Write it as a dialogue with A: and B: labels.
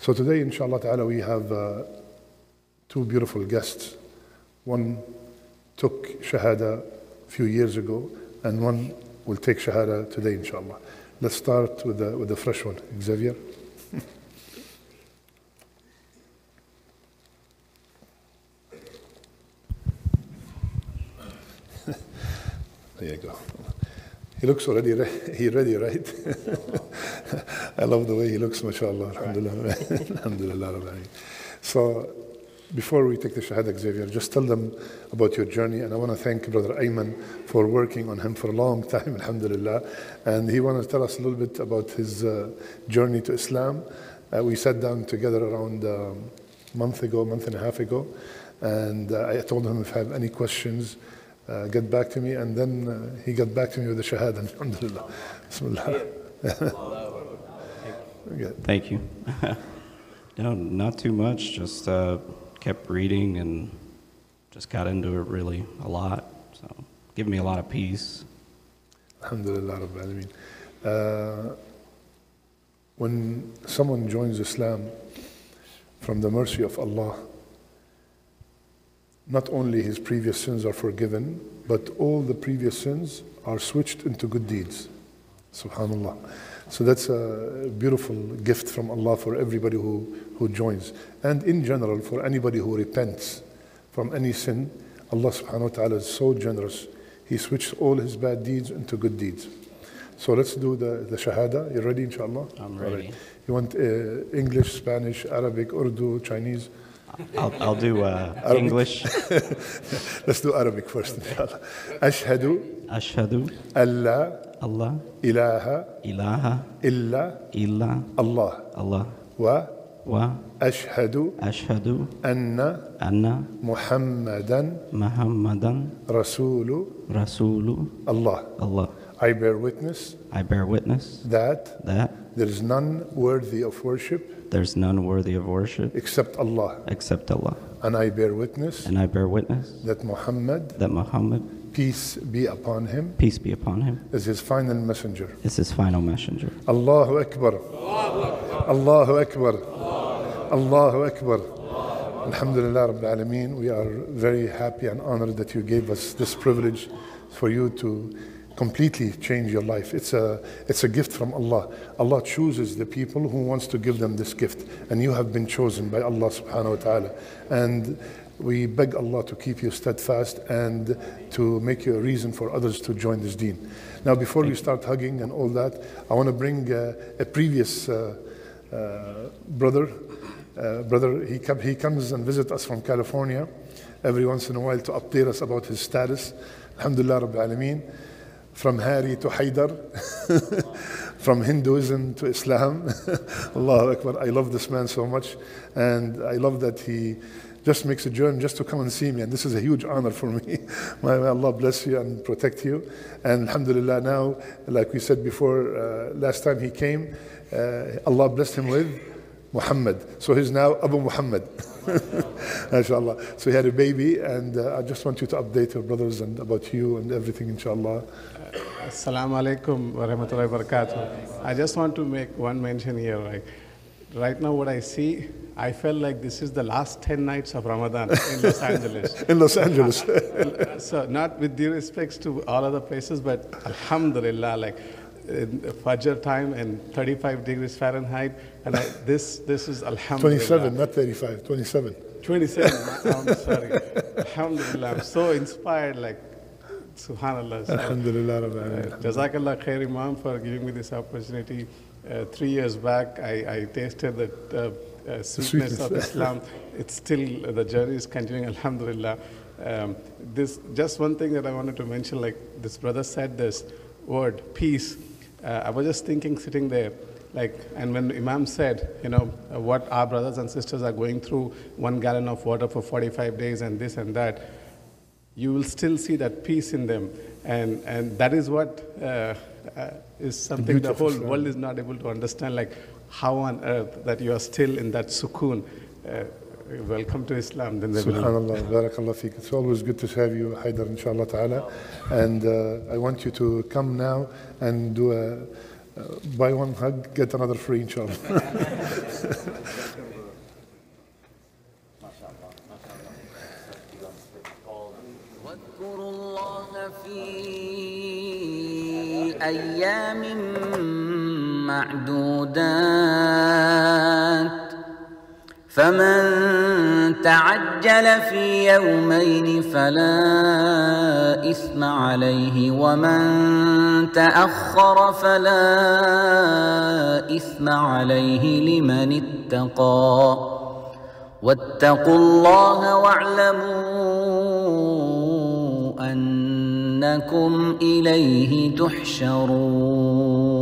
A: So today, inshallah ta'ala, we have uh, two beautiful guests. One took Shahada a few years ago, and one will take Shahada today, inshallah. Let's start with the, with the fresh one, Xavier. there you go. He looks already re- he ready, right? I love the way he looks, mashallah. Alhamdulillah. Alhamdulillah. So before we take the Shahada, Xavier, just tell them about your journey. And I want to thank Brother Ayman for working on him for a long time, Alhamdulillah. And he wanted to tell us a little bit about his uh, journey to Islam. Uh, we sat down together around um, a month ago, a month and a half ago. And uh, I told him if I have any questions, uh, get back to me. And then uh, he got back to me with the Shahada, Alhamdulillah. Bismillah. Okay.
B: Thank you. no, not too much. Just uh, kept reading and just got into it really a lot. So, giving me a lot of peace.
A: Alhamdulillah Rabbil Alameen. Uh, when someone joins Islam from the mercy of Allah, not only his previous sins are forgiven, but all the previous sins are switched into good deeds. Subhanallah. So that's a beautiful gift from Allah for everybody who, who joins. And in general, for anybody who repents from any sin, Allah subhanahu wa ta'ala is so generous. He switches all his bad deeds into good deeds. So let's do the, the Shahada. You ready, inshallah?
B: I'm ready. Right.
A: You want uh, English, Spanish, Arabic, Urdu, Chinese?
B: I'll, I'll do uh, English.
A: let's do Arabic first, inshallah. Ashhadu.
B: Ashhadu.
A: Allah. لا
B: Allah
A: إله
B: ilaha
A: إلا
B: illa
A: الله
B: Allah
A: وأشهد
B: ashhadu
A: أن
B: anna
A: محمدا
B: Muhammadan
A: رسول
B: Rasulu
A: Allah.
B: Allah.
A: I bear witness
B: I bear witness
A: that
B: that
A: there is none worthy of worship
B: there's none worthy of worship
A: except Allah.
B: except Allah.
A: And I bear witness
B: And I bear witness
A: that Muhammad,
B: that Muhammad,
A: peace be upon him,
B: peace be upon him,
A: is his final messenger.
B: is his final messenger.
A: Allahu Akbar. Allahu Akbar. Allahu Akbar. Alhamdulillah Rabbil Alameen. We are very happy and honored that you gave us this privilege for you to completely change your life. It's a, it's a gift from Allah. Allah chooses the people who wants to give them this gift. And you have been chosen by Allah subhanahu wa ta'ala. And we beg Allah to keep you steadfast and to make you a reason for others to join this deen. Now, before we start hugging and all that, I want to bring uh, a previous uh, uh, brother. Uh, brother, he, come, he comes and visits us from California every once in a while to update us about his status. Alhamdulillah Rabbil Alameen. From Hari to Haidar, from Hinduism to Islam. Allahu Akbar. I love this man so much. And I love that he just makes a journey just to come and see me. And this is a huge honor for me. May Allah bless you and protect you. And Alhamdulillah, now, like we said before, uh, last time he came, uh, Allah blessed him with Muhammad. So he's now Abu Muhammad. MashaAllah. So he had a baby, and uh, I just want you to update your brothers and about you and everything, inshallah.
C: Assalamu alaikum wa rahmatullahi wa barakatuh. I just want to make one mention here. Like, right now, what I see, I felt like this is the last 10 nights of Ramadan in Los Angeles.
A: In Los Angeles.
C: so, not with due respects to all other places, but Alhamdulillah, like in Fajr time and 35 degrees Fahrenheit. And I, this, this is Alhamdulillah.
A: 27, not 35, 27.
C: 27, I'm sorry. Alhamdulillah, I'm so inspired, like, subhanAllah. So,
A: Alhamdulillah.
C: Uh, Jazakallah khair, Imam, for giving me this opportunity. Uh, three years back, I, I tasted that uh, uh, sweetness, of Islam. It's still, the journey is continuing, Alhamdulillah. Um, this, just one thing that I wanted to mention, like this brother said this word, peace. Uh, I was just thinking, sitting there, like, and when Imam said, you know, uh, what our brothers and sisters are going through, one gallon of water for 45 days and this and that, you will still see that peace in them. And, and that is what uh, uh, is something the whole world is not able to understand, like how on earth that you are still in that sukoon. Uh, welcome to Islam. Then
A: Subhanallah, barakallah feek. It's always good to have you, Haidar, inshallah ta'ala. And uh, I want you to come now and do a uh, buy one hug, get another free, inshallah.
D: أيام معدودات فمن تعجل في يومين فلا إثم عليه ومن تأخر فلا إثم عليه لمن اتقى. واتقوا الله واعلموا إنكم إليه تحشرون.